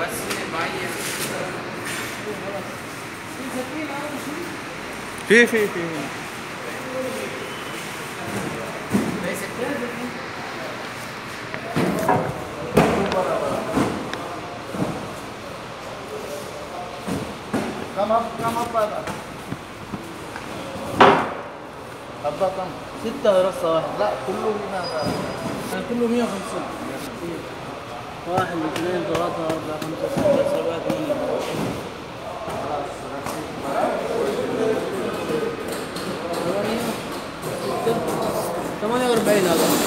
بس معين في في في. كم up, come up, brother. حبة كم؟ ستة رصة واحد، لا كله هنا كله 150 واحد اثنين ثلاثة Come on, everybody.